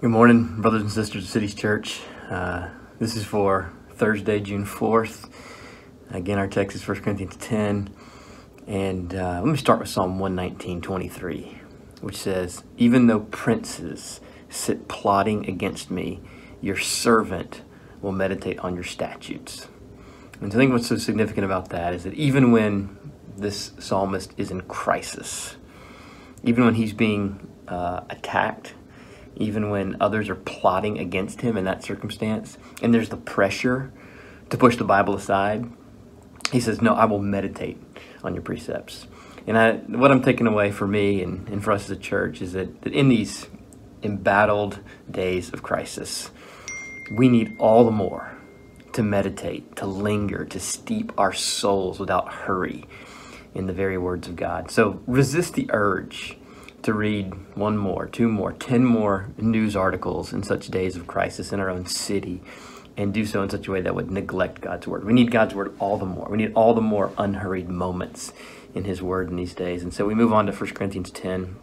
Good morning, brothers and sisters of Cities Church. Uh, this is for Thursday, June 4th. Again, our text is 1 Corinthians 10. And uh, let me start with Psalm 119, 23, which says, Even though princes sit plotting against me, your servant will meditate on your statutes. And I think what's so significant about that is that even when this psalmist is in crisis, even when he's being uh, attacked, even when others are plotting against him in that circumstance, and there's the pressure to push the Bible aside, he says, No, I will meditate on your precepts. And I, what I'm taking away for me and, and for us as a church is that, that in these embattled days of crisis, we need all the more to meditate, to linger, to steep our souls without hurry in the very words of God. So resist the urge to read one more, two more, ten more news articles in such days of crisis in our own city and do so in such a way that would neglect God's word. We need God's word all the more. We need all the more unhurried moments in his word in these days. And so we move on to 1 Corinthians 10.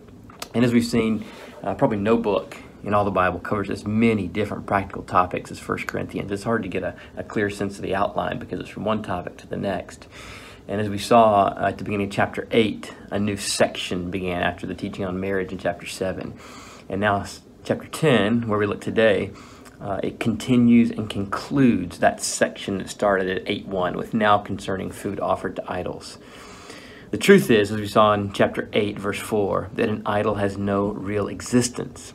And as we've seen, uh, probably no book in all the Bible covers as many different practical topics as 1 Corinthians. It's hard to get a, a clear sense of the outline because it's from one topic to the next. And as we saw uh, at the beginning of chapter 8, a new section began after the teaching on marriage in chapter 7. And now, chapter 10, where we look today, uh, it continues and concludes that section that started at 8.1 with now concerning food offered to idols. The truth is, as we saw in chapter 8, verse 4, that an idol has no real existence.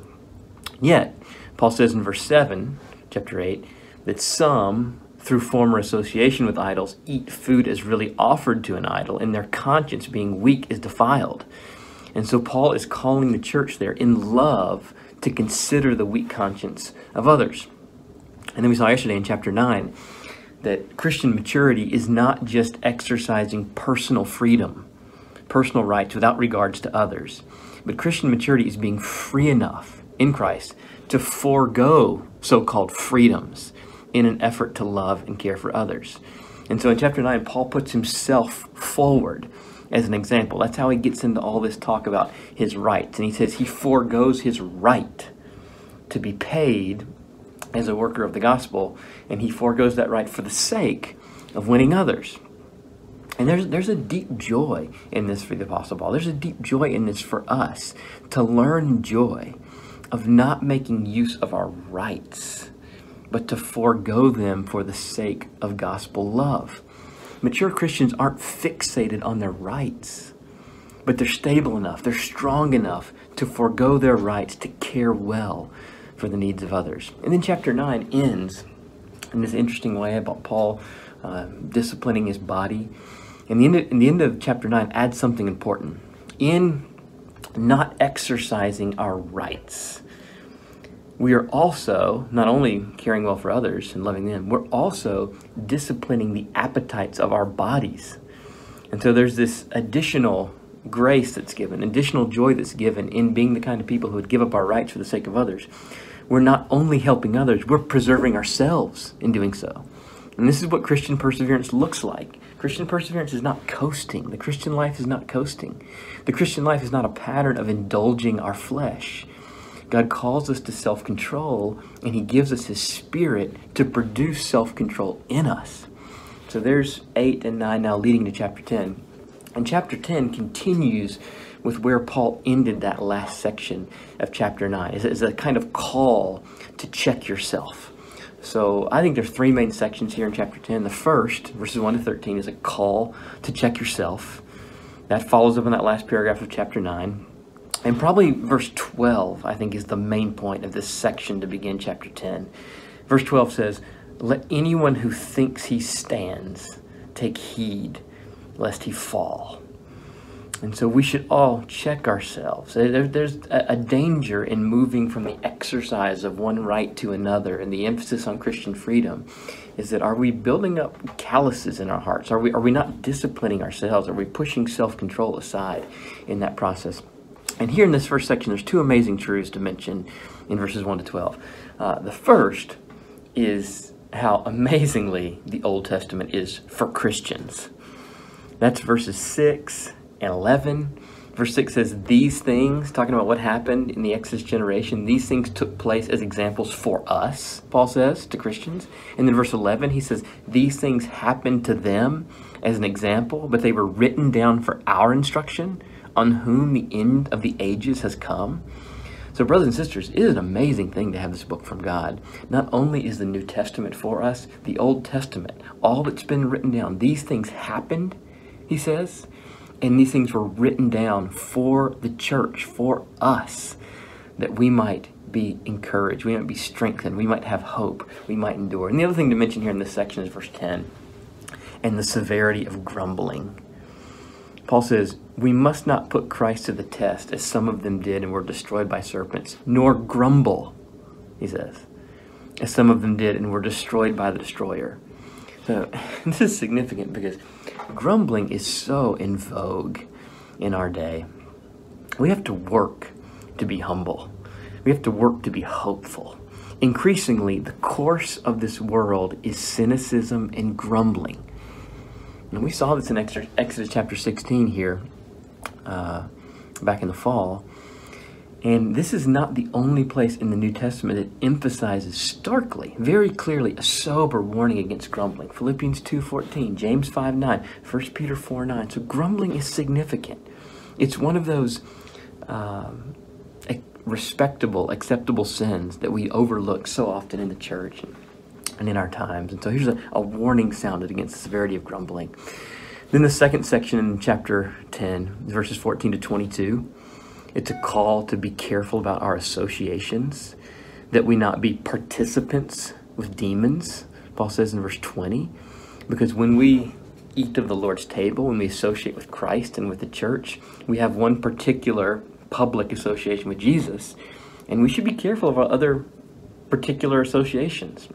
Yet, Paul says in verse 7, chapter 8, that some, through former association with idols, eat food as really offered to an idol, and their conscience, being weak, is defiled. And so Paul is calling the church there in love to consider the weak conscience of others. And then we saw yesterday in chapter 9 that Christian maturity is not just exercising personal freedom, personal rights without regards to others, but Christian maturity is being free enough in Christ to forego so called freedoms in an effort to love and care for others. And so in chapter 9, Paul puts himself forward as an example. That's how he gets into all this talk about his rights. And he says he foregoes his right to be paid as a worker of the gospel, and he foregoes that right for the sake of winning others. And there's, there's a deep joy in this for the Apostle Paul. There's a deep joy in this for us to learn joy of not making use of our rights, but to forego them for the sake of gospel love. Mature Christians aren't fixated on their rights, but they're stable enough, they're strong enough to forego their rights to care well for the needs of others. And then chapter 9 ends in this interesting way about Paul uh, disciplining his body. And the, end of, the end of chapter 9 adds something important. In not exercising our rights, we are also not only caring well for others and loving them, we're also disciplining the appetites of our bodies. And so there's this additional grace that's given, additional joy that's given in being the kind of people who would give up our rights for the sake of others. We're not only helping others, we're preserving ourselves in doing so. And this is what Christian perseverance looks like. Christian perseverance is not coasting. The Christian life is not coasting. The Christian life is not a pattern of indulging our flesh. God calls us to self control, and He gives us His Spirit to produce self control in us. So there's 8 and 9 now leading to chapter 10. And chapter 10 continues with where Paul ended that last section of chapter 9. It's a kind of call to check yourself. So I think there's three main sections here in chapter 10. The first, verses 1 to 13, is a call to check yourself. That follows up in that last paragraph of chapter 9. And probably verse 12, I think, is the main point of this section to begin chapter 10. Verse 12 says, Let anyone who thinks he stands take heed lest he fall. And so we should all check ourselves. there's a danger in moving from the exercise of one right to another and the emphasis on Christian freedom is that are we building up calluses in our hearts? Are we, are we not disciplining ourselves? Are we pushing self control aside in that process? And here in this first section, there's two amazing truths to mention in verses 1 to 12. Uh, the first is how amazingly the Old Testament is for Christians. That's verses 6 and 11. Verse 6 says, These things, talking about what happened in the Exodus generation, these things took place as examples for us, Paul says to Christians. And then verse 11, he says, These things happened to them as an example, but they were written down for our instruction, on whom the end of the ages has come. So, brothers and sisters, it is an amazing thing to have this book from God. Not only is the New Testament for us, the Old Testament, all that's been written down, these things happened, he says, and these things were written down for the church, for us, that we might be encouraged, we might be strengthened, we might have hope, we might endure. And the other thing to mention here in this section is verse 10 and the severity of grumbling. Paul says, We must not put Christ to the test as some of them did and were destroyed by serpents, nor grumble, he says, as some of them did and were destroyed by the destroyer. So this is significant because grumbling is so in vogue in our day. We have to work to be humble. We have to work to be hopeful. Increasingly, the course of this world is cynicism and grumbling. And we saw this in Exodus chapter 16 here uh, back in the fall. And this is not the only place in the New Testament that emphasizes starkly, very clearly, a sober warning against grumbling. Philippians 2.14, James 5.9, 1 Peter 4.9. So grumbling is significant. It's one of those um, respectable, acceptable sins that we overlook so often in the church and in our times. And so here's a, a warning sounded against the severity of grumbling. Then the second section in chapter 10, verses 14 to 22, it's a call to be careful about our associations, that we not be participants with demons, Paul says in verse 20, because when we eat of the Lord's table, when we associate with Christ and with the church, we have one particular public association with Jesus, and we should be careful of our other particular associations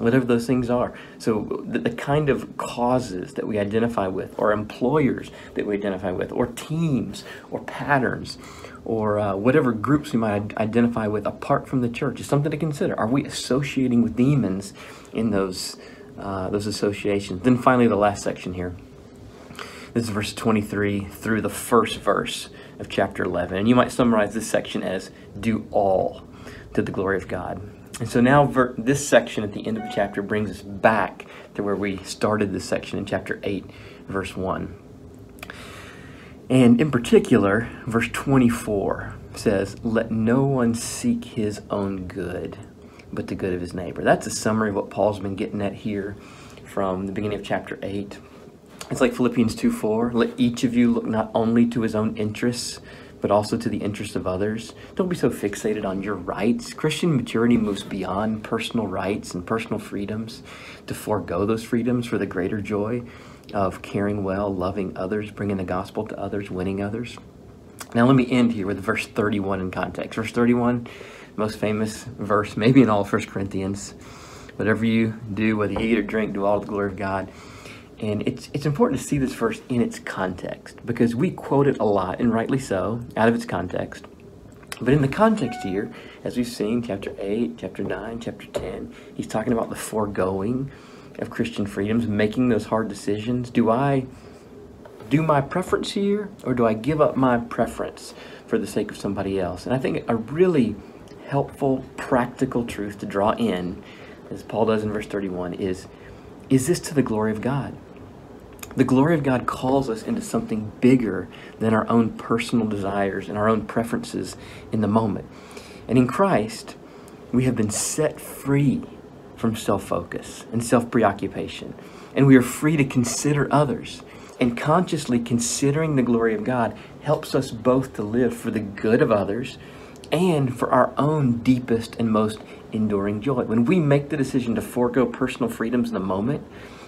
whatever those things are. So the, the, kind of causes that we identify with, or employers that we identify with, or teams, or patterns, or uh, whatever groups we might identify with apart from the church is something to consider. Are we associating with demons in those uh, those associations? Then finally, the last section here. This is verse 23 through the first verse of chapter 11. And you might summarize this section as do all to the glory of God. And so now ver- this section at the end of the chapter brings us back to where we started this section in chapter 8, verse 1. And in particular, verse 24 says, Let no one seek his own good, but the good of his neighbor. That's a summary of what Paul's been getting at here from the beginning of chapter 8. It's like Philippians 2 4. Let each of you look not only to his own interests, but also to the interest of others. Don't be so fixated on your rights. Christian maturity moves beyond personal rights and personal freedoms to forego those freedoms for the greater joy of caring well, loving others, bringing the gospel to others, winning others. Now, let me end here with verse 31 in context. Verse 31, most famous verse, maybe in all 1 Corinthians. Whatever you do, whether you eat or drink, do all to the glory of God. And it's, it's important to see this verse in its context because we quote it a lot, and rightly so, out of its context. But in the context here, as we've seen, chapter 8, chapter 9, chapter 10, he's talking about the foregoing of Christian freedoms, making those hard decisions. Do I do my preference here, or do I give up my preference for the sake of somebody else? And I think a really helpful, practical truth to draw in, as Paul does in verse 31, is is this to the glory of God? The glory of God calls us into something bigger than our own personal desires and our own preferences in the moment. And in Christ, we have been set free from self focus and self preoccupation. And we are free to consider others. And consciously considering the glory of God helps us both to live for the good of others and for our own deepest and most enduring joy. When we make the decision to forego personal freedoms in the moment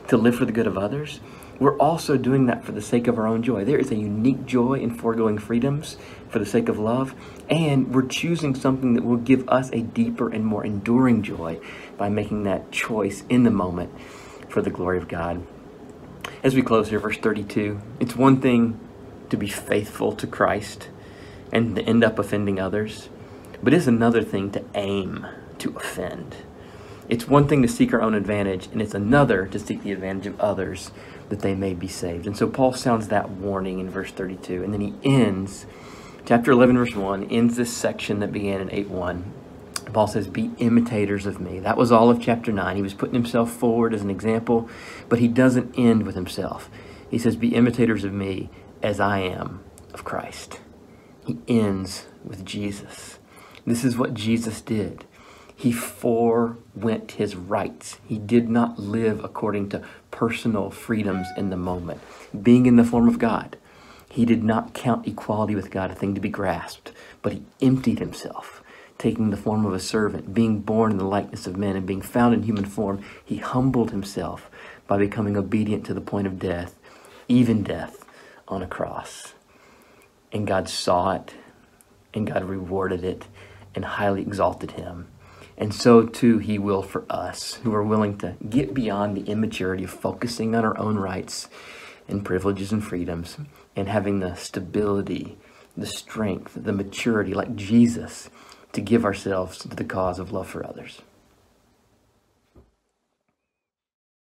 to live for the good of others, we're also doing that for the sake of our own joy. There is a unique joy in foregoing freedoms for the sake of love, and we're choosing something that will give us a deeper and more enduring joy by making that choice in the moment for the glory of God. As we close here, verse 32, it's one thing to be faithful to Christ and to end up offending others, but it's another thing to aim to offend. It's one thing to seek our own advantage, and it's another to seek the advantage of others that they may be saved. And so Paul sounds that warning in verse 32. And then he ends, chapter 11, verse 1, ends this section that began in 8 1. Paul says, Be imitators of me. That was all of chapter 9. He was putting himself forward as an example, but he doesn't end with himself. He says, Be imitators of me as I am of Christ. He ends with Jesus. This is what Jesus did. He forewent his rights. He did not live according to personal freedoms in the moment. Being in the form of God, he did not count equality with God a thing to be grasped, but he emptied himself, taking the form of a servant, being born in the likeness of men, and being found in human form. He humbled himself by becoming obedient to the point of death, even death on a cross. And God saw it, and God rewarded it, and highly exalted him. And so too he will for us who are willing to get beyond the immaturity of focusing on our own rights and privileges and freedoms and having the stability, the strength, the maturity like Jesus to give ourselves to the cause of love for others.